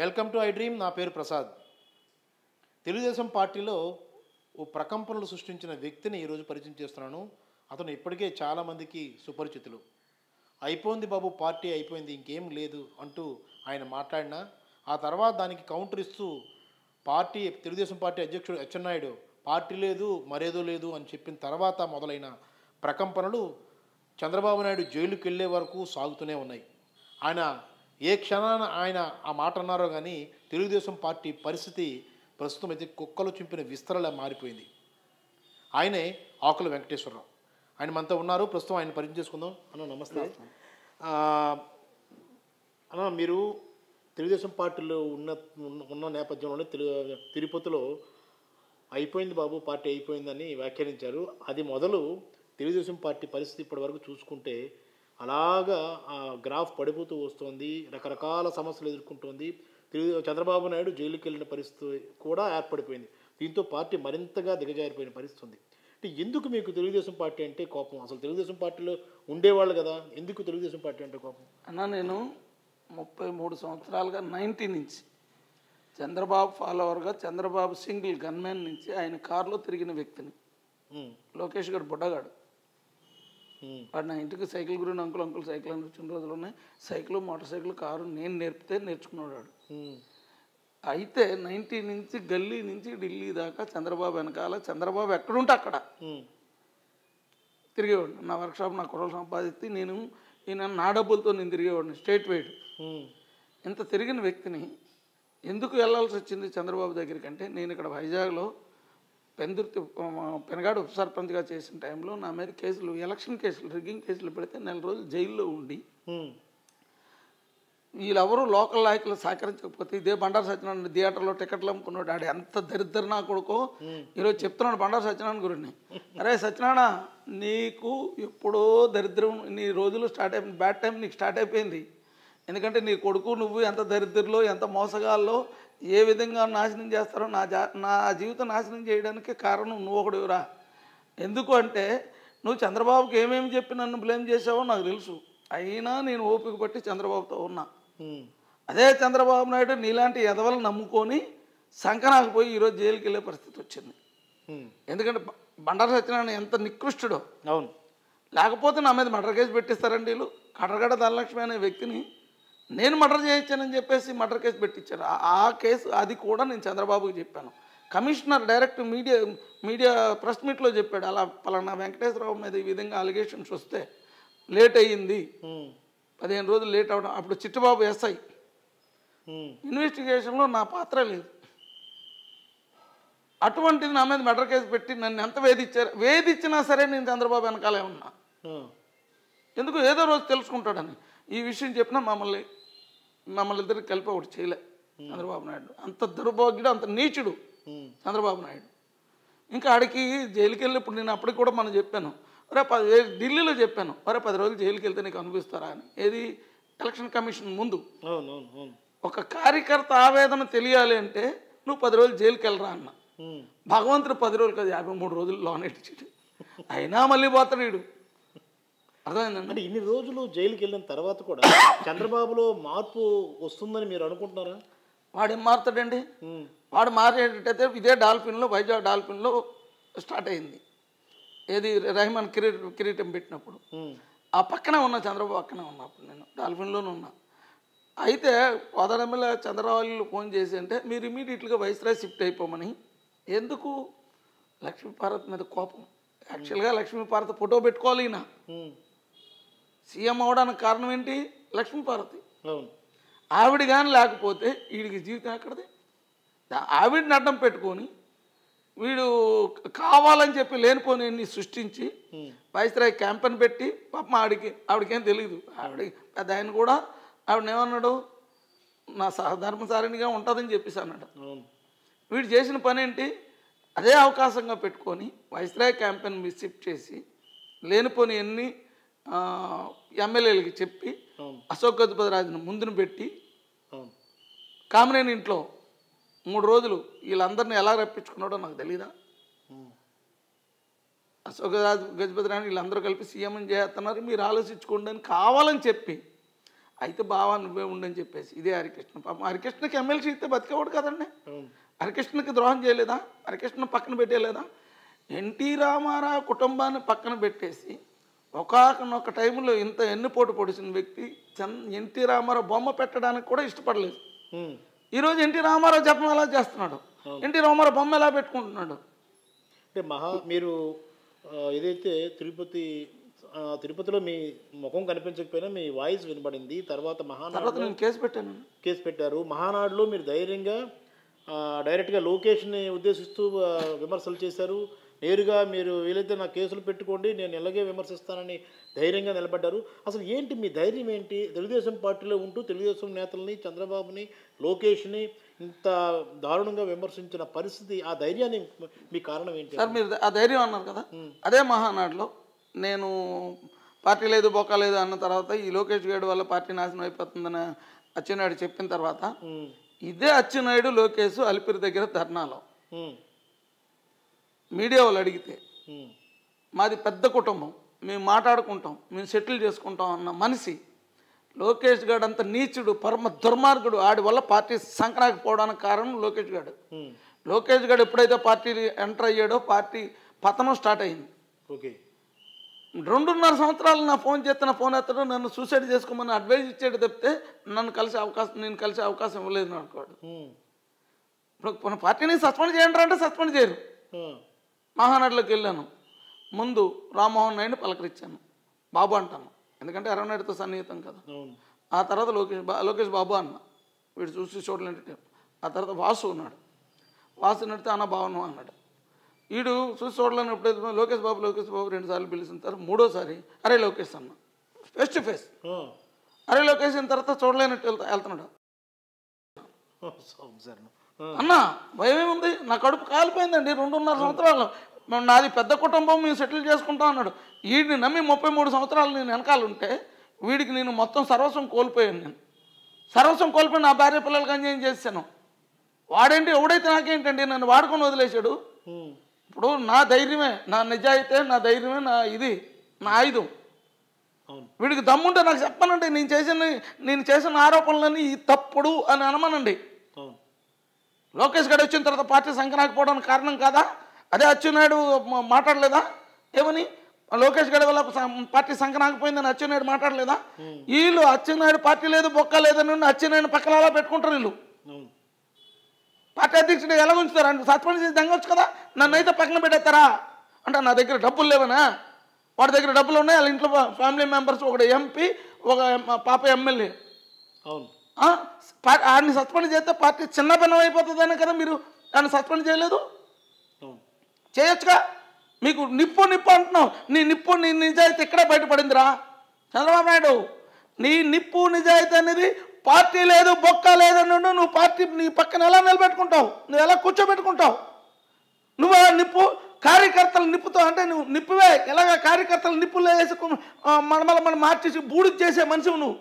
Welcome to I dream నా పేరు ప్రసాద్. తెలుగుదేశం పార్టీలో ఓ ప్రకంపనలు సృష్టించిన వ్యక్తిని ఈరోజు పరిచయం చేస్తున్నాను. అతను ఇప్పటికే చాలామందికి సుపరిచితులు. అయిపోయింది బాబు పార్టీ అయిపోయింది ఇంకేం లేదు అంటూ ఆయన మాట్లాడినా ఆ తర్వాత దానికి కౌంటర్ ఇస్తూ పార్టీ తెలుగుదేశం పార్టీ అధ్యక్షుడు అచ్చెన్నాయుడు పార్టీ లేదు మరేదో లేదు అని చెప్పిన తర్వాత మొదలైన ప్రకంపనలు చంద్రబాబు నాయుడు జైలుకి వెళ్ళే వరకు సాగుతూనే ఉన్నాయి. ఆయన ఏ క్షణాన ఆయన ఆ మాట అన్నారో కానీ తెలుగుదేశం పార్టీ పరిస్థితి ప్రస్తుతం అయితే కుక్కలు చింపిన విస్తరలా మారిపోయింది. ఆయనే ఆకుల వెంకటేశ్వరరావు. ఆయన మనతో ఉన్నారు. ప్రస్తుతం ఆయన పరిచయం చేసుకుందాం. అన్న నమస్తే. అన్న మీరు తెలుగుదేశం పార్టీలో ఉన్న ఉన్న- నేపథ్యంలోనే తెలు తిరుపతిలో అయిపోయింది బాబు పార్టీ అయిపోయిందని వ్యాఖ్యానించారు. అది మొదలు తెలుగుదేశం పార్టీ పరిస్థితి ఇప్పటి వరకు చూసుకుంటే అలాగా ఆ గ్రాఫ్ పడిపోతూ వస్తుంది రకరకాల సమస్యలు ఎదుర్కొంటోంది. చంద్రబాబు నాయుడు జైలుకి వెళ్ళిన పరిస్థితి కూడా ఏర్పడిపోయింది. దీంతో పార్టీ మరింతగా దిగజారిపోయిన పరిస్థితి ఉంది అంటే ఎందుకు మీకు తెలుగుదేశం పార్టీ అంటే కోపం? అసలు తెలుగుదేశం పార్టీలో ఉండేవాళ్ళు కదా ఎందుకు తెలుగుదేశం పార్టీ అంటే కోపం? అన్న నేను ముప్పై మూడు సంవత్సరాలుగా నైన్టీ నుంచి చంద్రబాబు ఫాలోవర్గా చంద్రబాబు సింగిల్ గన్మ్యాన్ నుంచి ఆయన కారులో తిరిగిన వ్యక్తిని. లోకేష్ గారు బుడ్డగాడు. వాడు నా ఇంటికి సైకిల్ గురించి అంకుల్ అంకుల్ సైకిల్ అని వచ్చిన రోజులు ఉన్నాయి సైకిల్ మోటార్ సైకిల్ కారు నేను నేర్పితే నేర్చుకున్నాడు అయితే నైన్టీ నుంచి గల్లీ నుంచి ఢిల్లీ దాకా చంద్రబాబు వెనకాల చంద్రబాబు ఎక్కడుంటే అక్కడ తిరిగేవాడు నా వర్క్షాప్ నా కుర్రలు సంపాదిస్తే నేను ఈయన నా డబ్బులతో నేను తిరిగేవాడిని స్టేట్ వైడ్ ఇంత తిరిగిన వ్యక్తిని ఎందుకు వెళ్ళాల్సి వచ్చింది చంద్రబాబు దగ్గరికి అంటే నేను ఇక్కడ వైజాగ్లో పెందుర్తి పెనగాడు ఉప సర్పంచ్గా చేసిన టైంలో నా మీద కేసులు ఎలక్షన్ కేసులు రిగ్గింగ్ కేసులు పెడితే నెల రోజులు జైల్లో ఉండి వీళ్ళెవరూ లోకల్ నాయకులు సహకరించకపోతే ఇదే బండారు సత్యనారాయణ థియేటర్లో టికెట్లు అమ్ముకున్నాడు. ఆడు ఎంత దరిద్ర నా కొడుకో ఈరోజు చెప్తున్నాడు బండారు సత్యనారాయణ గురిని. అరే సత్యనారాయణ నీకు ఎప్పుడో దరిద్రం నీ రోజులు స్టార్ట్ అయిపోయింది బ్యాడ్ టైం నీకు స్టార్ట్ అయిపోయింది. ఎందుకంటే నీ కొడుకు నువ్వు ఎంత దరిద్రలో ఎంత మోసగాల్లో ఏ విధంగా నాశనం చేస్తారో నా జా నా జీవితం నాశనం చేయడానికి కారణం నువ్వు ఒకడురా ఎందుకు అంటే నువ్వు చంద్రబాబుకి ఏమేమి చెప్పి నన్ను బ్లేమ్ చేసావో నాకు తెలుసు. అయినా నేను ఓపిక పట్టి చంద్రబాబుతో ఉన్నా. అదే చంద్రబాబు నాయుడు నీలాంటి ఎదవలు నమ్ముకొని సంకనాకు పోయి ఈరోజు జైలుకి వెళ్ళే పరిస్థితి వచ్చింది. ఎందుకంటే బండారు సత్యనారాయణ ఎంత నికృష్టుడో. అవును. లేకపోతే నా మీద మర్డర్ కేసు పెట్టిస్తారండి వీళ్ళు. కడగడ ధనలక్ష్మి అనే వ్యక్తిని నేను మర్డర్ చేయొచ్చానని చెప్పేసి మర్డర్ కేసు పెట్టించారు. ఆ- కేసు అది కూడా నేను చంద్రబాబుకి చెప్పాను. Commissioner direct media media press మీట్లో చెప్పాడు. అలా పలానా వెంకటేశ్వరరావు మీద ఈ విధంగా అలిగేషన్స్ వస్తే లేట్ అయ్యింది. పదిహేను రోజులు లేట్ అవడం అప్పుడు చిట్టుబాబు ఎస్ఐ. ఇన్వెస్టిగేషన్లో నా పాత్ర లేదు. అటువంటిది నా మీద మర్డర్ కేసు పెట్టి నన్ను ఎంత వేధించారు వేధించినా సరే నేను చంద్రబాబు వెనకాలే ఉన్నా. ఎందుకు? ఏదో రోజు తెలుసుకుంటాడని. ఈ విషయం చెప్పినా మమ్మల్ని మమ్మల్ని ఇద్దరికి కలిపి ఒకటి చేయలే చంద్రబాబు నాయుడు. అంత దుర్భోగ్యుడు అంత నీచుడు చంద్రబాబు నాయుడు. ఇంకా ఆడికి జైలుకి వెళ్ళినప్పుడు నేను అప్పటికి కూడా మనం చెప్పాను ఒరే పది ఢిల్లీలో చెప్పాను ఒరే పది రోజులు జైలుకి వెళ్తే నీకు అనిపిస్తారా అని. ఏది? ఎలక్షన్ కమిషన్ ముందు. ఒక కార్యకర్త ఆవేదన తెలియాలి అంటే నువ్వు పది రోజులు జైలుకి వెళ్ళరా అన్న. భగవంతుడు పది రోజులు కాదు యాభై మూడు రోజులు లోన్ ఇచ్చాడు. అయినా మళ్ళీ పోతాడు వీడు అర్థమైందండి? అంటే ఇన్ని రోజులు జైలుకి వెళ్ళిన తర్వాత కూడా చంద్రబాబులో మార్పు వస్తుందని మీరు అనుకుంటున్నారా? వాడేం మారుతాడండి? వాడు మారేటట్టయితే ఇదే డాల్ఫిన్లో వైజాగ్ డాల్ఫిన్లో స్టార్ట్ అయింది. ఏది రెహమాన్ కిరీట్ కిరీటం పెట్టినప్పుడు. ఆ పక్కనే ఉన్నా చంద్రబాబు పక్కనే ఉన్నా అప్పుడు నేను డాల్ఫిన్లోనే ఉన్నా. అయితే కోదడమిల చంద్రబాబు ఫోన్ చేసి అంటే మీరు ఇమీడియట్గా వైస్రాయ్ షిఫ్ట్ అయిపోమని. ఎందుకు? లక్ష్మీపార్వతి మీద కోపం. యాక్చువల్గా లక్ష్మీపార్వతి ఫోటో పెట్టుకోవాలి ఈయన. సీఎం అవడానికి కారణం ఏంటి? లక్ష్మీపార్వతి ఆవిడ కానీ లేకపోతే వీడికి జీవితం ఎక్కడది? ఆవిడని అడ్డం పెట్టుకొని వీడు కావాలని చెప్పి లేనిపోని సృష్టించి వైస్రాయ్ క్యాంపెయిన్ పెట్టి పాపం ఆవిడకి ఆవిడకేం తెలియదు ఆవిడ పెద్ద ఆయన కూడా ఆవిడ ఏమన్నాడు నా సహధర్మసారిణిగా ఉంటుందని చెప్పేసి అన్నాడు. వీడు చేసిన పని ఏంటి? అదే అవకాశంగా పెట్టుకొని వైస్రాయ్ క్యాంపెయిన్ షిఫ్ట్ చేసి లేనిపోని ఎన్ని ఎమ్మెల్యేలకి చెప్పి అశోక్ గజపతిరాజును ముందును పెట్టి కామినేని ఇంట్లో మూడు రోజులు వీళ్ళందరినీ ఎలా రప్పించుకున్నాడో నాకు తెలీదా? అశోక్ రాజు గజపతిరాజు వీళ్ళందరూ కలిపి సీఎం చేస్తున్నారు? మీరు ఆలోచించుకోండి అని కావాలని చెప్పి. అయితే బావా నువ్వే ఉండని చెప్పేసి. ఇదే హరికృష్ణ పాపం. హరికృష్ణకి ఎమ్మెల్సీ ఇస్తే బతికేవాడు కదండి. హరికృష్ణకి ద్రోహం చేయలేదా? హరికృష్ణ పక్కన పెట్టేయలేదా? ఎన్టీ రామారావు కుటుంబాన్ని పక్కన పెట్టేసి ఒకనొక టైంలో ఇంత ఎన్నిపోటు పొడిచిన వ్యక్తి చంద్ ఎన్టీ రామారావు బొమ్మ పెట్టడానికి కూడా ఇష్టపడలేదు. ఈరోజు ఎన్టీ రామారావు జపం ఎలా చేస్తున్నాడు? ఎన్టీ రామారావు బొమ్మ ఎలా పెట్టుకుంటున్నాడు? అంటే మహా మీరు ఏదైతే తిరుపతి తిరుపతిలో మీ ముఖం కనిపించకపోయినా మీ వాయిస్ వినబడింది. తర్వాత మహానాడు నేను కేసు పెట్టాను. కేసు పెట్టారు. మహానాడులో మీరు ధైర్యంగా డైరెక్ట్గా లోకేష్ని ఉద్దేశిస్తూ విమర్శలు చేశారు. నేరుగా మీరు వీలైతే నా కేసులు పెట్టుకోండి నేను ఇలాగే విమర్శిస్తానని ధైర్యంగా నిలబడ్డారు. అసలు ఏంటి మీ ధైర్యం ఏంటి? తెలుగుదేశం పార్టీలో ఉంటూ తెలుగుదేశం నేతల్ని చంద్రబాబుని లోకేష్ని ఇంత దారుణంగా విమర్శించిన పరిస్థితి ఆ ధైర్యాన్ని మీ కారణం ఏంటి? సార్ మీరు ఆ ధైర్యం అన్నారు కదా? అదే మహానాడులో నేను పార్టీ లేదు బొక్క లేదు అన్న తర్వాత ఈ లోకేష్ గేడ్ వల్ల పార్టీ నాశనం అయిపోతుందని అచ్చెన్నాయుడు చెప్పిన తర్వాత ఇదే అచ్చెన్నాయుడు లోకేష్ అలిపిరి దగ్గర ధర్నాలో. మీడియా వాళ్ళు అడిగితే మాది పెద్ద కుటుంబం మేము మాట్లాడుకుంటాం మేము సెటిల్ చేసుకుంటాం అన్న మనిషి లోకేష్ గారు అంత నీచుడు పరమ దుర్మార్గుడు ఆడి వల్ల పార్టీ సంక్రాంతి పోవడానికి కారణం లోకేష్ ఉమ్, లోకేష్ గారు ఎప్పుడైతే పార్టీ ఎంటర్ అయ్యాడో పార్టీ పతనం స్టార్ట్ అయింది. ఓకే. రెండున్నర సంవత్సరాలు నా ఫోన్ చేస్తే నా ఫోన్ ఎత్తడు నన్ను సూసైడ్ చేసుకోమని అడ్వైజ్ ఇచ్చాడు తప్పితే నన్ను కలిసే అవకాశం నేను కలిసే అవకాశం ఇవ్వలేదు అనుకోడు. ఇప్పుడు పార్టీని సస్పెండ్ చేయండి అంటే సస్పెండ్ చేయరు. మహానాడులోకి వెళ్ళాను. ముందు రామ్మోహన్ నాయుడు పలకరించాను. బాబు అంటాను. ఎందుకంటే అరవనాయుడుతో సన్నిహితం కదా. ఆ తర్వాత లోకేష్ బా లోకేష్ బాబు అన్న. వీడు చూసి చూడలేంటి ఆ తర్వాత వాసు ఉన్నాడు. వాసు నడితే అన్న బావను అన్నాడు. వీడు చూసి చూడలేని ఎప్పుడైతే లోకేష్ బాబు లోకేష్ బాబు రెండు సార్లు పిలిచిన తర్వాత మూడోసారి అరే లోకేష్ అన్న. ఫేస్ టు ఫేస్ అరే లోకేష్ అయిన తర్వాత చూడలేనట్టు వెళ్తా వెళ్తున్నాడు. అన్న భయం ఏముంది నా కడుపు కాలిపోయిందండి. రెండున్నర సంవత్సరాలు. మ- నాది పెద్ద కుటుంబం మేము సెటిల్ చేసుకుంటాం అన్నాడు. వీడిని నమ్మి ముప్పై మూడు సంవత్సరాలు నేను వెనకాల ఉంటే వీడికి నేను మొత్తం సర్వస్వం కోల్పోయాను నేను. సర్వస్వం కోల్పోయి నా భార్య పిల్లలకి అన్యాయం చేశాను. వాడేంటి ఎవడైతే నాకేంటండి నన్ను వాడుకొని వదిలేశాడు? ఇప్పుడు నా ధైర్యమే నా నిజాయితే నా ధైర్యమే నా ఇది నా ఆయుధం. వీడికి దమ్ముంటే నాకు చెప్పనండి నేను చేసిన నేను చేసిన ఆరోపణలన్నీ ఈ తప్పుడు అని అనమనండి. లోకేష్ గడి వచ్చిన తర్వాత పార్టీ సంకనాకపోవడానికి కారణం కాదా? అదే అచ్చెన్నాయుడు మాట్లాడలేదా? ఏమని? లోకేష్ గడి వల్ల పార్టీ సంకనాకపోయిందని అచ్చెన్నాయుడు మాట్లాడలేదా? వీళ్ళు అచ్చెన్నాయుడు పార్టీ లేదు బొక్క లేదని అచ్చెన్నాయుడు పక్కన అలా పెట్టుకుంటారు వీళ్ళు. పార్టీ అధ్యక్షుడు ఎలా ఉంచుతారు? అంటే సస్పెండ్ చేసి దంగొచ్చు కదా? నన్ను అయితే పక్కన పెట్టేస్తారా? అంటే నా దగ్గర డబ్బులు లేవనా? వాడి దగ్గర డబ్బులు ఉన్నాయి? వాళ్ళ ఇంట్లో ఫ్యామిలీ మెంబర్స్ ఒకడు ఎంపీ ఒక పాప ఎమ్మెల్యే. అవును. ఆయన్ని సస్పెండ్ చేస్తే పార్టీ చిన్న అయిపోతుందనే కదా మీరు? ఆయన సస్పెండ్ చేయలేదు? చేయొచ్చుగా. మీకు నిప్పు నిప్పు అంటున్నావు. నీ నిప్పు నీ నిజాయితీ ఇక్కడే బయటపడిందిరా? చంద్రబాబు నాయుడు నీ నిప్పు నిజాయితీ అనేది పార్టీ లేదు బొక్క లేదని నువ్వు పార్టీ నీ పక్కన ఎలా నిలబెట్టుకుంటావు? నువ్వు ఎలా కూర్చోబెట్టుకుంటావు? నువ్వు ఆ నిప్పు కార్యకర్తలు నిప్పుతో అంటే నువ్వు నిప్పువే. ఎలాగ కార్యకర్తలు నిప్పులు వేసి మడమల మనం మార్చేసి బూడిద చేసే మనిషివి నువ్వు.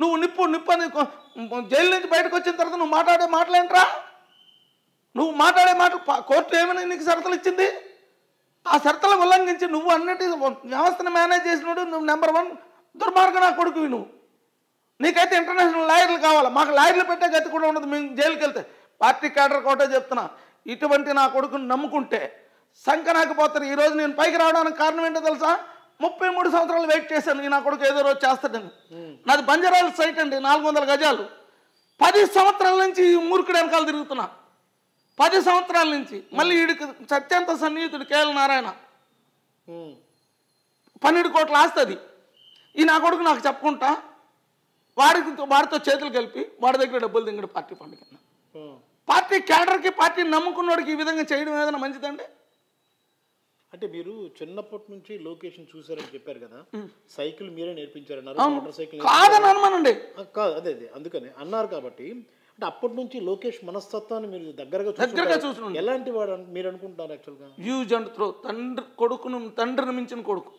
నువ్వు నిప్పు నిప్పు అని జైలు నుంచి బయటకు వచ్చిన తర్వాత నువ్వు మాట్లాడే మాటలేంట్రా? నువ్వు మాట్లాడే మాటలు పా- కోర్టు ఏమైనా నీకు షరతులు ఇచ్చింది? ఆ షరతులు ఉల్లంఘించి నువ్వు అన్నిటి వ్యవస్థను మేనేజ్ చేసినాడు నువ్వు నెంబర్ వన్ దుర్మార్గం నా కొడుకువి నువ్వు. నీకైతే ఇంటర్నేషనల్ లాయర్లు కావాలి? మాకు లాయర్లు పెట్టే గతి కూడా ఉండదు మేము జైలుకి వెళ్తే. పార్టీ క్యాడర్ కోటే చెప్తున్నా ఇటువంటి నా కొడుకుని నమ్ముకుంటే సంకనాకపోతారు ఈరోజు నేను పైకి రావడానికి కారణం ఏంటో తెలుసా? ముప్పై మూడు సంవత్సరాలు వెయిట్ చేశాను. ఈ నా కొడుకు ఏదో రోజు చేస్తాడని నాది బంజారాల సైట్ అండి నాలుగు వందల గజాలు. పది సంవత్సరాల నుంచి ఈ మూర్ఖుడు వెనకాల తిరుగుతున్నా. పది సంవత్సరాల నుంచి. మళ్ళీ వీడికి సత్యంత సన్నిహితుడు కేఎల్ నారాయణ. పన్నెండు కోట్ల ఆస్తి అది ఈ నా కొడుకు నాకు చెప్పుకుంటా వాడికి వాడితో చేతులు కలిపి వాడి దగ్గర డబ్బులు దింగడు పార్టీ ఫండ్ కింద. పార్టీ క్యాడర్కి పార్టీ నమ్ముకున్నోడికి ఈ విధంగా చేయడం ఏదైనా మంచిదండి? అంటే మీరు చిన్నప్పటి నుంచి లొకేషన్ చూసారని చెప్పారు కదా. సైకిల్ మీరే నేర్పించారన్నారు మోటార్ సైకిల్ కాదని అనుమానండి కాదు అదే అదే. అందుకని అన్నారు కాబట్టి అంటే అప్పటి నుంచి లోకేష్ మనస్తత్వాన్ని మీరు దగ్గరగా దగ్గరగా. చూసున్నాను. ఎలాంటి వాడు మీరు అనుకుంటున్నారు యాక్చువల్గా యూజ్ అండ్ త్రో తండ్రి కొడుకును తండ్రిని మించిన కొడుకు.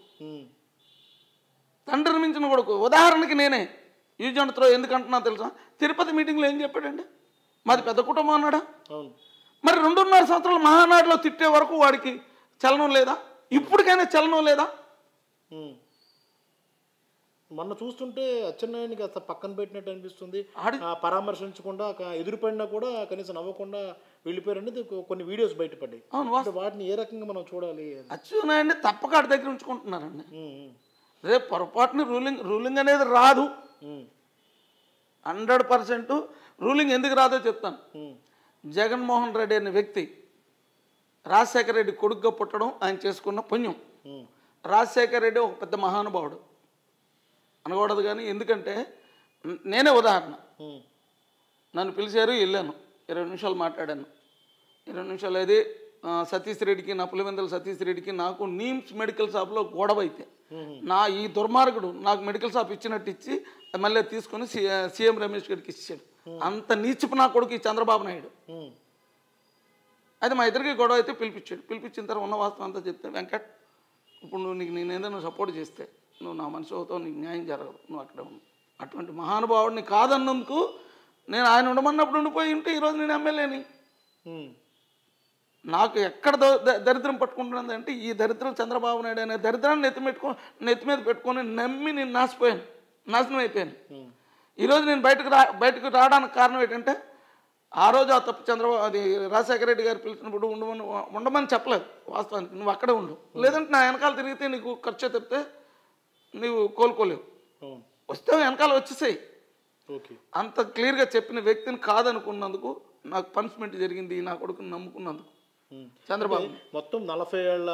తండ్రిని మించిన కొడుకు. ఉదాహరణకి నేనే. యూజ్ అండ్ త్రో ఎందుకు అంటున్నా తెలుసా? తిరుపతి మీటింగ్లో ఏం చెప్పాడండి? మాది పెద్ద కుటుంబం అన్నాడా? అవును. మరి రెండున్నర సంవత్సరాలు మహానాడులో తిట్టే వరకు వాడికి చలనం లేదా? ఇప్పటికైనా చలనం లేదా? మొన్న చూస్తుంటే అచ్చెన్నాయుడిని కాస్త పక్కన పెట్టినట్టు అనిపిస్తుంది. పరామర్శించకుండా ఎదురుపడినా కూడా కనీసం నవ్వకుండా వెళ్ళిపోయారు అనేది కొ- కొన్ని వీడియోస్ బయటపడ్డాయి. అంటే వాటిని ఏ రకంగా మనం చూడాలి? అచ్చునాయుడిని తప్పక ఆడి దగ్గర ఉంచుకుంటున్నారండి. రేపు పొరపాటుని రూలింగ్ రూలింగ్ అనేది రాదు. హండ్రెడ్ పర్సెంట్ రూలింగ్ ఎందుకు రాదో చెప్తాను. జగన్మోహన్ రెడ్డి అనే వ్యక్తి రాజశేఖర రెడ్డి కొడుకుగా పుట్టడం ఆయన చేసుకున్న పుణ్యం. రాజశేఖర రెడ్డి ఒక పెద్ద మహానుభావుడు. అనకూడదు కానీ ఎందుకంటే నేనే ఉదాహరణ. నన్ను పిలిచారు వెళ్ళాను. ఇరవై నిమిషాలు మాట్లాడాను. ఇరవై నిమిషాలు అయితే సతీష్ రెడ్డికి నా పులివెందుల సతీష్ రెడ్డికి నాకు నీమ్స్ మెడికల్ షాప్లో గొడవ అయితే నా ఈ దుర్మార్గుడు నాకు మెడికల్ షాప్ ఇచ్చినట్టు ఇచ్చి మళ్ళీ తీసుకొని సీఎం రమేష్ గారికి ఇచ్చాడు. అంత నీచిపు నా కొడుకు ఈ చంద్రబాబు నాయుడు. అయితే మా ఇద్దరికి గొడవ అయితే పిలిపించాడు. పిలిపించిన తర్వాత ఉన్న వాస్తవం అంతా చెప్తే వెంకట్ ఇప్పుడు నువ్వు నీకు నేను ఏదైనా సపోర్ట్ చేస్తే నువ్వు నా మనిషి అవుతావు నీకు న్యాయం జరగదు. నువ్వు అక్కడే ఉండు. అటువంటి మహానుభావుడిని కాదన్నందుకు నేను ఆయన ఉండమన్నప్పుడు ఉండిపోయి ఉంటే ఈరోజు నేను ఎమ్మెల్యేని. నాకు ఎక్కడ దరిద్రం పట్టుకుంటున్నది అంటే ఈ దరిద్రం చంద్రబాబు నాయుడు అనే దరిద్రాన్ని నెత్తి పెట్టుకో నెత్తి మీద పెట్టుకొని నమ్మి నేను నాసిపోయాను నాశనం అయిపోయాను. ఈరోజు నేను బయటకు రా బయటకు రావడానికి కారణం ఏంటంటే ఆ రోజు ఆ తప్పు చంద్రబాబు అది రాజశేఖర రెడ్డి గారు పిలిచినప్పుడు ఉండమని ఉండమని చెప్పలేదు వాస్తవానికి. నువ్వు అక్కడే ఉండు. లేదంటే నా వెనకాల తిరిగితే నీకు ఖర్చు తిప్పితే నువ్వు కోలుకోలేవు. వస్తే వెనకాల వచ్చేసాయి. ఓకే. అంత క్లియర్గా చెప్పిన వ్యక్తిని కాదనుకున్నందుకు నాకు పనిష్మెంట్ జరిగింది నా కొడుకుని నమ్ముకున్నందుకు. చంద్రబాబు. మొత్తం నలభై ఏళ్ళ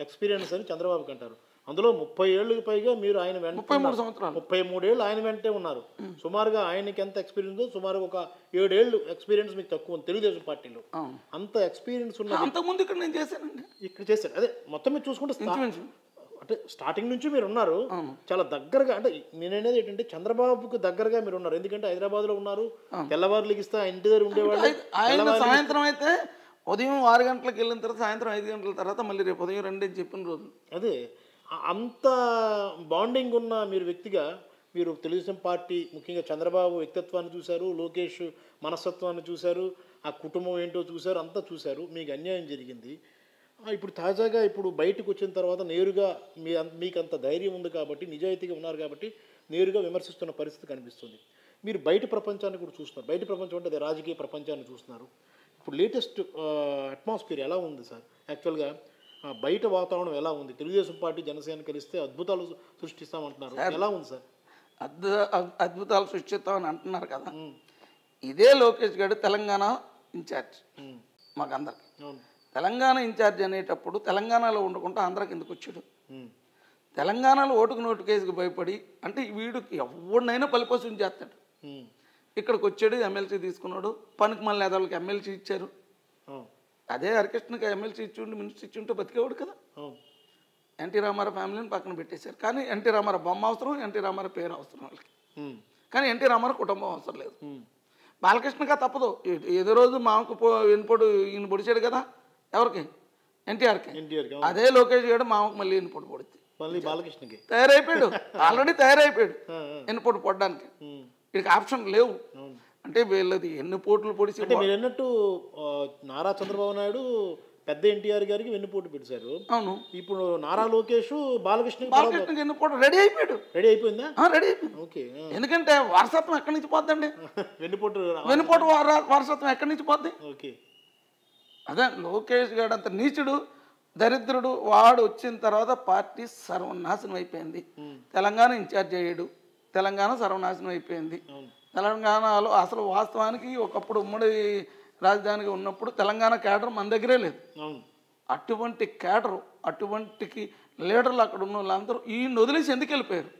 ఎక్స్పీరియన్స్ అని చంద్రబాబుకి అంటారు. అందులో ముప్పై ఏళ్ళకి పైగా మీరు ఆయన వెంట ముప్పై మూడు సంవత్సరాలు. ముప్పై మూడేళ్ళు ఆయన వెంటే ఉన్నారు. సుమారుగా ఆయనకి ఎంత ఎక్స్పీరియన్స్ సుమారుగా ఒక ఏడేళ్ళు ఎక్స్పీరియన్స్ మీకు తక్కువ ఉంది తెలుగుదేశం పార్టీలో. అంత ఎక్స్పీరియన్స్ ఉన్న అంతకుముందు ఇక్కడ నేను చేశానండి. ఇక్కడ చేశారు. అదే మొత్తం మీరు చూసుకుంటే అంటే స్టార్టింగ్ నుంచి మీరు ఉన్నారు. చాలా దగ్గరగా అంటే నేననేది ఏంటంటే చంద్రబాబుకు దగ్గరగా మీరు ఉన్నారు. ఎందుకంటే హైదరాబాద్లో ఉన్నారు తెల్లవారులకి ఇస్తే ఆ ఇంటి దగ్గర ఉండేవాళ్ళు ఆయన సాయంత్రం అయితే ఉదయం ఆరు గంటలకు వెళ్ళిన తర్వాత సాయంత్రం ఐదు గంటల తర్వాత మళ్ళీ రేపు ఉదయం రండి అని చెప్పిన రోజు. అదే అంత బాండింగ్ ఉన్న మీరు వ్యక్తిగా మీరు తెలుగుదేశం పార్టీ ముఖ్యంగా చంద్రబాబు వ్యక్తిత్వాన్ని చూశారు లోకేష్ మనస్తత్వాన్ని చూశారు ఆ కుటుంబం ఏంటో చూశారు అంతా చూశారు. మీకు అన్యాయం జరిగింది. ఇప్పుడు తాజాగా ఇప్పుడు బయటకు వచ్చిన తర్వాత నేరుగా మీ మీకు అంత ధైర్యం ఉంది కాబట్టి నిజాయితీగా ఉన్నారు కాబట్టి నేరుగా విమర్శిస్తున్న పరిస్థితి కనిపిస్తుంది. మీరు బయట ప్రపంచాన్ని కూడా చూస్తున్నారు. బయట ప్రపంచం అంటే అదే రాజకీయ ప్రపంచాన్ని చూస్తున్నారు. ఇప్పుడు లేటెస్ట్ అట్మాస్ఫియర్ ఎలా ఉంది సార్? యాక్చువల్గా బయట వాతావరణం ఎలా ఉంది? తెలుగుదేశం పార్టీ జనసేన కలిస్తే అద్భుతాలు సృష్టిస్తామంటున్నారు. ఎలా ఉంది సార్? అద్భుత అద్- అద్భుతాలు సృష్టిస్తామని అంటున్నారు కదా. ఇదే లోకేష్ గారు తెలంగాణ ఇన్ఛార్జ్. మాకందరికి. అవును. తెలంగాణ ఇన్ఛార్జ్ అనేటప్పుడు తెలంగాణలో ఉండకుండా ఆంధ్రాకి ఎందుకు వచ్చాడు? తెలంగాణలో ఓటుకు నోటు కేసుకు భయపడి అంటే వీడికి ఎవరినైనా పలిపోసం చేస్తాడు. ఇక్కడికి వచ్చాడు ఎమ్మెల్సీ తీసుకున్నాడు పనికి మళ్ళీ వాళ్ళకి ఎమ్మెల్సీ ఇచ్చారు. అదే హరికృష్ణకి ఎమ్మెల్సీ ఇచ్చి ఉండి మినిస్టర్ ఇచ్చి ఉంటే బతికేవాడు కదా. ఎన్టీ రామారావు ఫ్యామిలీని పక్కన పెట్టేశారు. కానీ ఎన్టీ రామారావు బొమ్మ అవసరం ఎన్టీ రామారావు పేరు అవసరం వాళ్ళకి. కానీ ఎన్టీ రామారావు కుటుంబం అవసరం లేదు. బాలకృష్ణగా తప్పదు. ఏదో రోజు మామకు పో ఇన్పొడు ఈయన పొడిచాడు కదా. ఎవరికి? ఎన్టీఆర్కి. అదే లోకేష్ గారు మామకు మళ్ళీ ఇన్పొడు పొడితే మళ్ళీ బాలకృష్ణకి. తయారైపోయాడు. ఆల్రెడీ తయారైపోయాడు. ఇన్పొడు పొడడానికి. వీడికి ఆప్షన్ లేవు. అంటే వీళ్ళది ఎన్ని పోట్లు పొడిచి మీరు అన్నట్టు నారా చంద్రబాబు నాయుడు పెద్ద ఎన్టీఆర్ గారికి వెన్నుపోటు పెట్టారు అవును. ఇప్పుడు నారా లోకేష్ బాలకృష్ణ బాలకృష్ణకి ఎన్ని పోట్లు రెడీ అయిపోయాడు. రెడీ అయిపోయిందా? రెడీ ఓకే ఆ. ఎందుకంటే వారసత్వం ఎక్కడి నుంచి పోద్దండి? వెన్నుపోటు వార వారసత్వం ఎక్కడి నుంచి పోద్ది? ఓకే. అదే లోకేష్ గారు అంత నీచుడు దరిద్రుడు వాడు వచ్చిన తర్వాత పార్టీ సర్వనాశనం అయిపోయింది. తెలంగాణ ఇన్ఛార్జ్ అయ్యాడు. తెలంగాణ సర్వనాశనం అయిపోయింది. తెలంగాణలో అసలు వాస్తవానికి ఒకప్పుడు ఉమ్మడి రాజధానిగా ఉన్నప్పుడు తెలంగాణ కేడర్ మన దగ్గరే లేదు. అటువంటి కేడరు అటువంటికి లీడర్లు అక్కడ ఉన్న వాళ్ళందరూ ఈ వదిలేసి ఎందుకు వెళ్ళిపోయారు.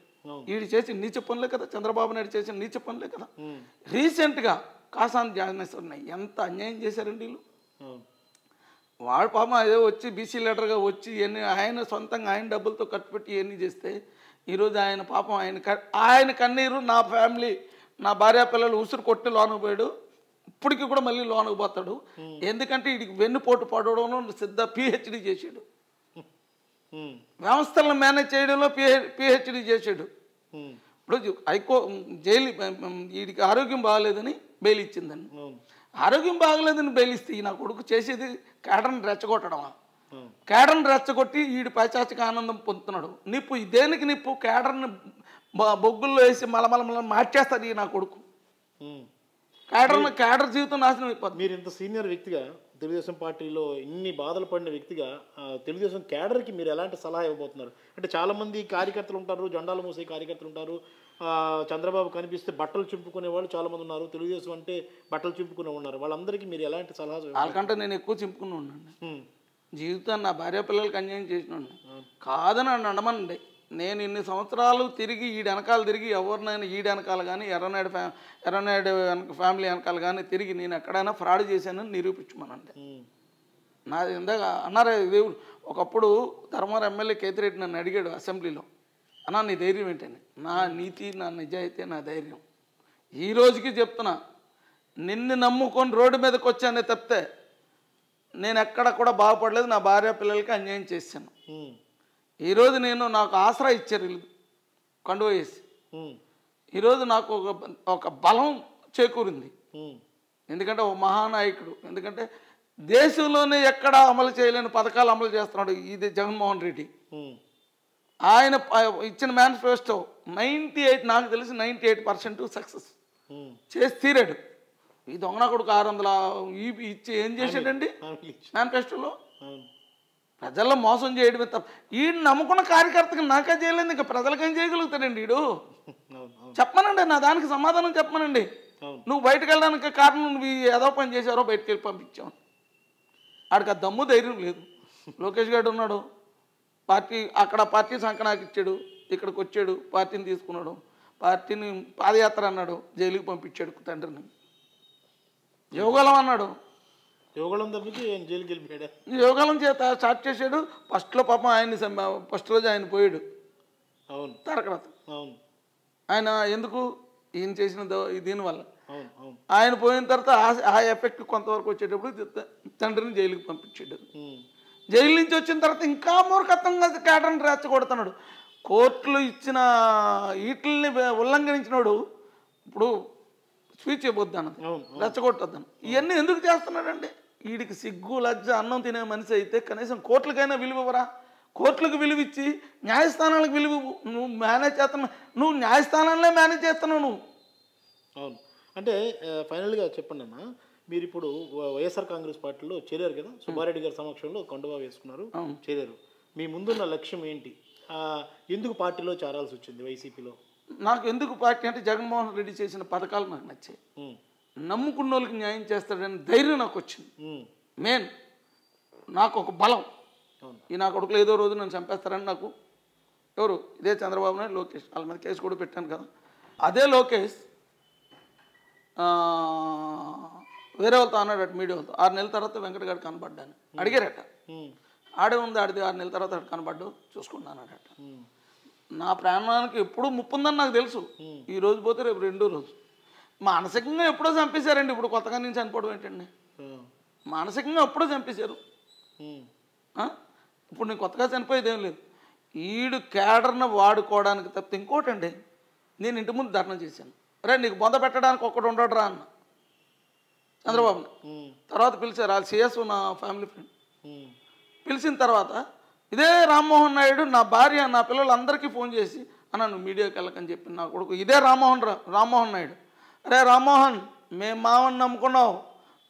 వీడు చేసిన నీచ పనులే కదా చంద్రబాబు నాయుడు చేసిన నీచ పనులే కదా. రీసెంట్గా కాసాన్ జానేశ్వరిని ఎంత అన్యాయం చేశారండి వీళ్ళు? వాడు పాపం అదే వచ్చి బీసీ లీడర్గా వచ్చి ఇవన్నీ ఆయన సొంతంగా ఆయన డబ్బులతో ఖర్చు పెట్టి ఇవన్నీ చేస్తే ఈరోజు ఆయన పాపం ఆయన ఆయన కన్నీరు నా ఫ్యామిలీ నా భార్య పిల్లలు ఉసురు కొట్టి లోనకు పోయాడు. ఇప్పటికి కూడా మళ్ళీ లోనకు పోతాడు. ఎందుకంటే వీడికి వెన్నుపోటు పడడంలో సిద్ధ పిహెచ్డి చేసాడు ఉమ్, వ్యవస్థలను మేనేజ్ చేయడంలో పిహె పిహెచ్డి చేసాడు ఉమ్, ఇప్పుడు హైకో జైలు వీడికి ఆరోగ్యం బాగాలేదని బెయిల్ ఇచ్చిందండి. ఆరోగ్యం బాగలేదని ఈ నా కొడుకు చేసేది కేడర్ని రెచ్చగొట్టడమా? అవును కేడర్ని రెచ్చగొట్టి వీడి పైచాచిక ఆనందం పొందుతున్నాడు. నిప్పు దేనికి నిప్పు? కేడర్ని బొగ్గుల్లో వేసి మలమల మల మార్చేస్తాడు ఈ నా కొడుకు. ఉమ్. క్యాడర్ క్యాడర్ జీవితం నాశనం అయిపోతుంది. మీరు ఇంత సీనియర్ వ్యక్తిగా తెలుగుదేశం పార్టీలో ఇన్ని బాధలు పడిన వ్యక్తిగా తెలుగుదేశం క్యాడర్కి మీరు ఎలాంటి సలహా ఇవ్వబోతున్నారు? అంటే చాలామంది కార్యకర్తలు ఉంటారు జెండాలు మూసే కార్యకర్తలు ఉంటారు చంద్రబాబు కనిపిస్తే బట్టలు చింపుకునే వాళ్ళు చాలామంది ఉన్నారు తెలుగుదేశం అంటే బట్టలు చింపుకునే ఉన్నారు. వాళ్ళందరికీ మీరు ఎలాంటి సలహా వాళ్ళకంటే నేను ఎక్కువ చింపుకుని ఉన్నాను. జీవితాన్ని నా భార్య పిల్లలకి అన్యాయం చేసినాను కాదని నన్ను అనమనండి నేను ఇన్ని సంవత్సరాలు తిరిగి ఈ వెనకాల తిరిగి ఎవరినైనా ఈ వెనకాల కానీ ఎర్రనాయుడు ఫ్యా ఎర్రనాయుడు వెనక ఫ్యామిలీ వెనకాల కానీ తిరిగి నేను ఎక్కడైనా ఫ్రాడ్ చేశానని నిరూపించమనండి నాది ఇందాక అన్నారే దేవుడు ఒకప్పుడు ధర్మవరం ఎమ్మెల్యే కేతిరెడ్డి నన్ను అడిగాడు అసెంబ్లీలో. అన్నా నీ ధైర్యం ఏంటని నా నీతి నా నిజాయితీ నా ధైర్యం. ఈ రోజుకి చెప్తున్నా నిన్ను నమ్ముకొని రోడ్డు మీదకి వచ్చానే తప్పితే నేను ఎక్కడ కూడా బాగుపడలేదు నా భార్య పిల్లలకి అన్యాయం చేశాను. ఈరోజు నేను నాకు ఆసరా ఇచ్చారు వీళ్ళు కండువ వేసి. ఈరోజు నాకు ఒక ఒక బలం చేకూరింది. ఎందుకంటే ఒక మహానాయకుడు ఎందుకంటే దేశంలోనే ఎక్కడ అమలు చేయలేని పథకాలు అమలు చేస్తున్నాడు ఇది జగన్మోహన్ రెడ్డి. ఆయన ఇచ్చిన మేనిఫెస్టో నైంటీ ఎయిట్ నాకు తెలిసి నైంటీ ఎయిట్ పర్సెంట్ సక్సెస్. చేసి తీరాడు ఈ దొంగన కొడుకు ఆరు వందల ఇచ్చి ఏం చేశాడండి మేనిఫెస్టోలో. ప్రజల్లో మోసం చేయడమే తప్ప ఈయన నమ్ముకున్న కార్యకర్తకి నాకే చేయలేదు ఇంకా ప్రజలకేం చేయగలుగుతాడండి వీడు చెప్పమనండి నా దానికి సమాధానం చెప్పమనండి. అవును. నువ్వు బయటకు వెళ్ళడానికి కారణం నువ్వు ఈ ఏదో పని చేశారో బయటకు వెళ్ళి పంపించావు. ఆడికి ఆ దమ్ము ధైర్యం లేదు. లోకేష్ గారు ఉన్నాడు. పార్టీ అక్కడ పార్టీ సంకనాకి ఇచ్చాడు. ఇక్కడికి వచ్చాడు పార్టీని తీసుకున్నాడు. పార్టీని పాదయాత్ర అన్నాడు జైలుకి పంపించాడు తండ్రిని. యోగాలం అన్నాడు. యువగళం తప్పితే ఆయన జైలుకి వెళ్ళిపోయాడా? యోగాలం చేత స్టార్ట్ చేశాడు. ఫస్ట్లో పాపం ఆయన్ని చంపా- ఫస్ట్ రోజు ఆయన పోయాడు. అవును. ఆయన ఎందుకు? ఈయన చేసిన దీనివల్ల ఆయన పోయిన తర్వాత ఆ- ఎఫెక్ట్ కొంతవరకు వచ్చేటప్పుడు తండ్రిని జైలుకి పంపించాడు. జైలు నుంచి వచ్చిన తర్వాత ఇంకా మూర్ఖత్వంగా కేటర్ని రెచ్చగొడుతున్నాడు కోర్టులు ఇచ్చిన వీటిల్ని ఉల్లంఘించినోడు ఇప్పుడు స్పీచ్ ఇవ్వద్దాను రెచ్చగొట్టొద్దాను ఇవన్నీ ఎందుకు చేస్తున్నాడండి? వీడికి సిగ్గు లజ్జ అన్నం తినే మనిషి అయితే కనీసం కోర్టులకైనా విలువ ఇవ్వరా కోర్టులకు విలువ ఇచ్చి న్యాయస్థానాలకు విలువ. నువ్వు మేనేజ్ చేస్తున్నావు నువ్వు న్యాయస్థానాలనే మేనేజ్ చేస్తున్నావు నువ్వు. అవును. అంటే ఫైనల్గా చెప్పండి అన్న. మీరు ఇప్పుడు వైఎస్ఆర్ కాంగ్రెస్ పార్టీలో చేరారు కదా? సుబ్బారెడ్డి గారి సమక్షంలో కండువా వేసుకున్నారు. చేరారు. మీ ముందున్న లక్ష్యం ఏంటి? ఎందుకు పార్టీలో చేరాల్సి వచ్చింది వైసీపీలో? నాకు ఎందుకు పార్టీ అంటే జగన్మోహన్ రెడ్డి చేసిన పథకాలు నాకు నచ్చాయి. నమ్ముకున్న వాళ్ళకి న్యాయం చేస్తాడని ధైర్యం నాకు వచ్చింది మెయిన్ నాకు ఒక బలం ఈ నా కొడుకులు ఏదో రోజు నన్ను చంపేస్తారని నాకు ఎవరు? ఇదే చంద్రబాబు నాయుడు లోకేష్. వాళ్ళ మీద కేసు కూడా పెట్టాను కదా. అదే లోకేష్ వేరే వాళ్ళతో అన్నాడు అటు మీడియా వాళ్ళతో. ఆరు నెలల తర్వాత వెంకటగాడు కనబడ్డాను. అడిగారట. ఆడే ఉంది ఆడిది ఆరు నెలల తర్వాత అటు కనబడ్డు చూసుకున్నానట ఉమ్, నా ప్రాణానికి ఎప్పుడు ముప్పు ఉందని నాకు తెలుసు. ఈ రోజు పోతే రేపు రెండో రోజు. మానసికంగా ఎప్పుడో చంపేశారండి. ఇప్పుడు కొత్తగా నేను చనిపోవడం ఏంటండి? మానసికంగా ఎప్పుడో చంపేశారు? ఇప్పుడు నేను కొత్తగా చనిపోయేది ఏం లేదు. ఈడు కేడర్ను వాడుకోవడానికి తప్పితే ఇంకోటండి నేను ఇంటి ముందు ధర్నా చేశాను. రే నీకు బొంద పెట్టడానికి ఒక్కడు ఉండడురా అన్న. చంద్రబాబు ఉమ్, తర్వాత పిలిచారు. వాళ్ళు సిఎస్ నా ఫ్యామిలీ ఫ్రెండ్ పిలిచిన తర్వాత ఇదే రామ్మోహన్ నాయుడు నా భార్య నా పిల్లలందరికీ ఫోన్ చేసి అన్న నువ్వు మీడియాకి వెళ్ళకని చెప్పి నా కొడుకు. ఇదే రామ్మోహన్ రా రామ్మోహన్ నాయుడు. అరే రామ్మోహన్ మేము మావని నమ్ముకున్నావు.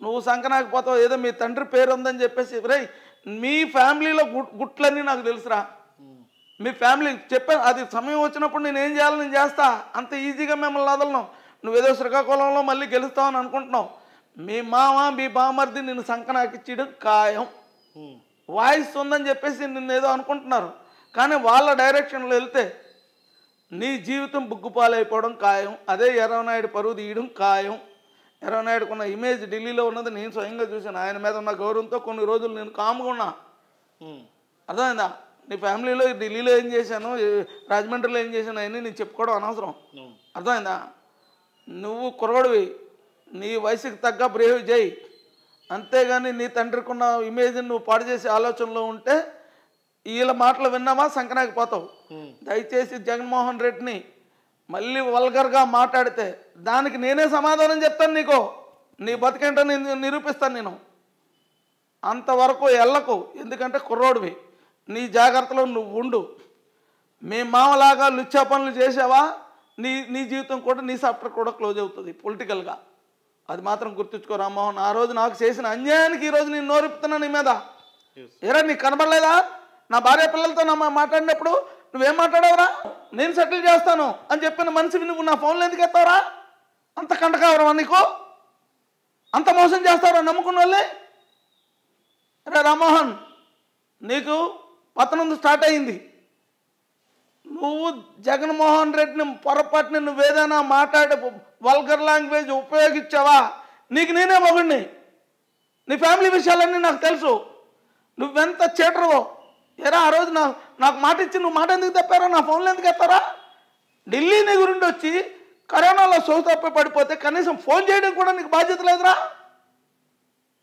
నువ్వు సంకనాకి పోతావు ఏదో మీ తండ్రి పేరు ఉందని చెప్పేసి రే మీ ఫ్యామిలీలో గుట్ గుట్లన్నీ నాకు తెలుసురా. మీ ఫ్యామిలీ చెప్పాను అది సమయం వచ్చినప్పుడు నేను ఏం చేయాలో నేను చేస్తా. అంత ఈజీగా మిమ్మల్ని వదలను. నువ్వేదో శ్రీకాకుళంలో మళ్ళీ గెలుస్తావని అనుకుంటున్నావు. మీ మామ మీ బామర్ది నిన్ను సంకనాకిచ్చడం ఖాయం. వాయిస్ ఉందని చెప్పేసి నిన్ను ఏదో అనుకుంటున్నారు. కానీ వాళ్ళ డైరెక్షన్లో వెళ్తే నీ జీవితం బుగ్గుపాలైపోవడం ఖాయం అదే ఎర్రనాయుడు పరువు తీయడం ఖాయం. ఎర్రనాయుడుకు ఉన్న ఇమేజ్ ఢిల్లీలో ఉన్నది నేను స్వయంగా చూశాను. ఆయన మీద ఉన్న గౌరవంతో కొన్ని రోజులు నేను కామ్గా ఉన్నా. అర్థమైందా? నీ ఫ్యామిలీలో ఢిల్లీలో ఏం చేశాను? రాజమండ్రిలో ఏం చేశాను? అవన్నీ నేను చెప్పుకోవడం అనవసరం. అర్థమైందా? నువ్వు కుర్రోడివి. నీ వయసుకి తగ్గ బ్రేవ్ చేయి అంతేగాని నీ తండ్రికి ఉన్న ఇమేజ్ని నువ్వు పాడు చేసే ఆలోచనలో ఉంటే వీళ్ళ మాటలు విన్నామా సంకనాకి పోతావు. ఉమ్, దయచేసి జగన్మోహన్ రెడ్డిని మళ్ళీ వల్గర్గా మాట్లాడితే దానికి నేనే సమాధానం చెప్తాను నీకు. నీ బతికేంటో నేను నిరూపిస్తాను నేను. అంతవరకు వెళ్ళకు ఎందుకంటే కుర్రోడివి. నీ జాగ్రత్తలో నువ్వు ఉండు. మీ మామలాగా లుచ్చా పనులు చేసావా? నీ నీ జీవితం కూడా నీ చాప్టర్ కూడా క్లోజ్ అవుతుంది పొలిటికల్గా. అది మాత్రం గుర్తుంచుకో రామ్మోహన్. ఆ రోజు నాకు చేసిన అన్యాయానికి ఈరోజు నేను నోరెప్పుతున్నా నీ మీద. ఏరా నీకు కనబడలేదా? నా భార్య పిల్లలతో నా మాట్లాడినప్పుడు నువ్వేం మాట్లాడవరా? నేను సెటిల్ చేస్తాను అని చెప్పిన మనిషివి నువ్వు నా ఫోన్లో ఎందుకు ఎత్తావరా? అంత కంటకావరమా నీకు? అంత మోసం చేస్తావరా నమ్ముకున్న వాళ్ళే అరే రామ్మోహన్ నీకు పతనం స్టార్ట్ అయింది. నువ్వు జగన్మోహన్ రెడ్డిని పొరపాటుని నువ్వు ఏదైనా మాట్లాడే వల్గర్ లాంగ్వేజ్ ఉపయోగించావా? నీకు నేనే మొగుడిని నీ ఫ్యామిలీ విషయాలన్నీ నాకు తెలుసు. నువ్వెంత చేటరువో ఎరా ఆ రోజు నా నాకు మాట ఇచ్చి నువ్వు మాట ఎందుకు తప్పారా? నా ఫోన్లో ఎందుకు ఎత్తారా? ఢిల్లీ నీ గురించి వచ్చి కరోనాలో సోసు తప్పి పడిపోతే కనీసం ఫోన్ చేయడం కూడా నీకు బాధ్యత లేదురా?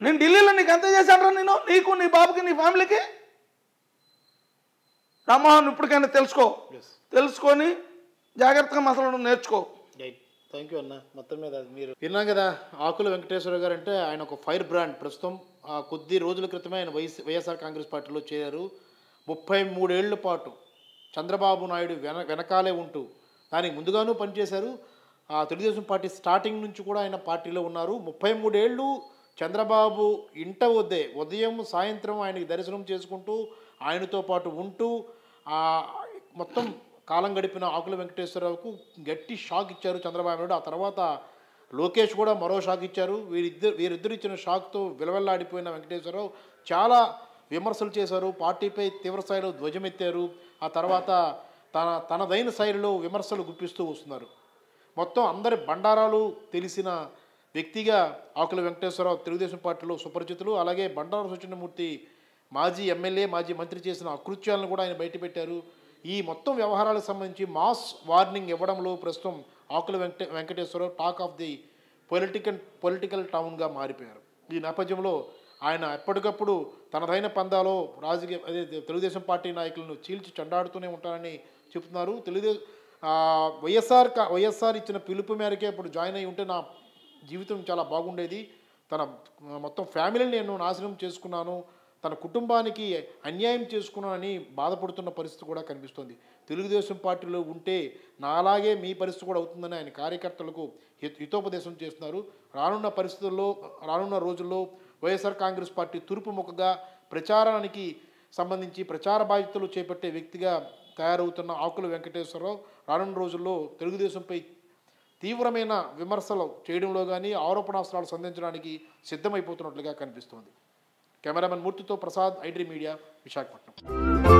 నేను ఢిల్లీలో నీకు ఎంత చేశాను నేను? నీకు నీ బాబుకి నీ ఫ్యామిలీకి? రామ్మోహన్ ఇప్పటికైనా తెలుసుకో. తెలుసుకొని జాగ్రత్తగా మసలడం నేర్చుకో. థ్యాంక్ యూ అన్న. మొత్తం మీద అది మీరు విన్నాం కదా ఆకుల వెంకటేశ్వర గారు అంటే ఆయన ఒక ఫైర్ బ్రాండ్. ప్రస్తుతం ఆ కొద్ది రోజుల క్రితమే ఆయన వైఎస్ వైఎస్ఆర్ కాంగ్రెస్ పార్టీలో చేరారు. ముప్పై మూడేళ్ళ పాటు చంద్రబాబు నాయుడు వెన వెనకాలే ఉంటూ దానికి ముందుగానూ పనిచేశారు. ఆ తెలుగుదేశం పార్టీ స్టార్టింగ్ నుంచి కూడా ఆయన పార్టీలో ఉన్నారు. ముప్పై మూడేళ్ళు చంద్రబాబు ఇంట వద్దే ఉదయం సాయంత్రం ఆయనకి దర్శనం చేసుకుంటూ ఆయనతో పాటు ఉంటూ మొత్తం కాలం గడిపిన ఆకుల వెంకటేశ్వరరావుకు గట్టి షాక్ ఇచ్చారు చంద్రబాబు నాయుడు. ఆ తర్వాత లోకేష్ కూడా మరో షాక్ ఇచ్చారు. వీరిద్దరు వీరిద్దరు ఇచ్చిన షాక్తో విలవెల్లాడిపోయిన వెంకటేశ్వరరావు చాలా విమర్శలు చేశారు పార్టీపై తీవ్ర స్థాయిలో ధ్వజమెత్తారు ఆ తర్వాత తన తనదైన శైలిలో విమర్శలు గుప్పిస్తూ వస్తున్నారు. మొత్తం అందరి బండారాలు తెలిసిన వ్యక్తిగా ఆకుల వెంకటేశ్వరరావు తెలుగుదేశం పార్టీలో సుపరిచితులు అలాగే బండారు సూచనమూర్తి మాజీ ఎమ్మెల్యే మాజీ మంత్రి చేసిన అకృత్యాలను కూడా ఆయన బయటపెట్టారు. ఈ మొత్తం వ్యవహారాలకు సంబంధించి మాస్ వార్నింగ్ ఇవ్వడంలో ప్రస్తుతం ఆకుల Venkata Venkateswararao talk of the political political టౌన్గా మారిపోయారు. ఈ నేపథ్యంలో ఆయన ఎప్పటికప్పుడు తనదైన పందాలో రాజకీయ అదే తెలుగుదేశం పార్టీ నాయకులను చీల్చి చెండాడుతూనే ఉంటారని చెప్తున్నారు తెలుగుదేశం వైఎస్ఆర్ వైఎస్ఆర్ ఇచ్చిన పిలుపు మేరకే ఇప్పుడు జాయిన్ అయి ఉంటే నా జీవితం చాలా బాగుండేది. తన మొత్తం ఫ్యామిలీని నేను నాశనం చేసుకున్నాను. తన కుటుంబానికి అన్యాయం చేసుకున్నానని బాధపడుతున్న పరిస్థితి కూడా కనిపిస్తుంది. తెలుగుదేశం పార్టీలో ఉంటే నాలాగే మీ పరిస్థితి కూడా అవుతుందని ఆయన కార్యకర్తలకు హితోపదేశం చేస్తున్నారు. రానున్న పరిస్థితుల్లో రానున్న రోజుల్లో వైఎస్ఆర్ కాంగ్రెస్ పార్టీ తూర్పు ముఖగా ప్రచారానికి సంబంధించి ప్రచార బాధ్యతలు చేపట్టే వ్యక్తిగా తయారవుతున్న ఆకుల వెంకటేశ్వరరావు రానున్న రోజుల్లో తెలుగుదేశంపై తీవ్రమైన విమర్శలు చేయడంలో కానీ ఆరోపణాస్త్రాలు సంధించడానికి సిద్ధమైపోతున్నట్లుగా కనిపిస్తోంది. కెమెరామెన్ మూర్తితో ప్రసాద్ ఐడ్రీ మీడియా విశాఖపట్నం.